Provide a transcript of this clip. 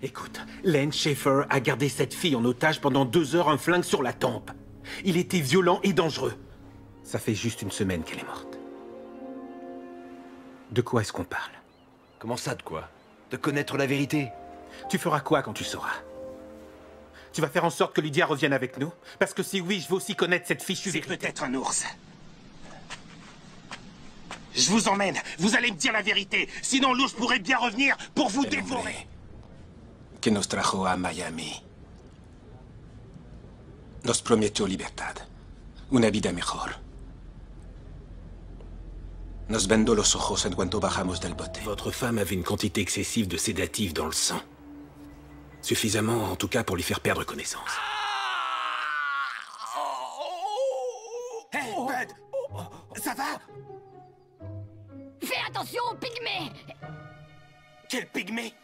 Écoute, Len Schaefer a gardé cette fille en otage pendant deux heures, un flingue sur la tempe. Il était violent et dangereux. Ça fait juste une semaine qu'elle est morte. De quoi est-ce qu'on parle? Comment ça, de quoi? De connaître la vérité? Tu feras quoi quand tu sauras? Tu vas faire en sorte que Lydia revienne avec nous? Parce que si oui, je veux aussi connaître cette fichue C'est peut-être un ours. Je vous emmène. Vous allez me dire la vérité. Sinon, l'ours pourrait bien revenir pour vous dévorer. Que nos trajo a Miami. Nos prometió libertad, una vida mejor. Nos vendó los ojos en cuanto bajamos del bote. Votre femme avait une quantité excessive de sédatifs dans le sang. Suffisamment, en tout cas, pour lui faire perdre connaissance. Hey, Bud Ça va? Fais attention aux pygmées Quel pygmée?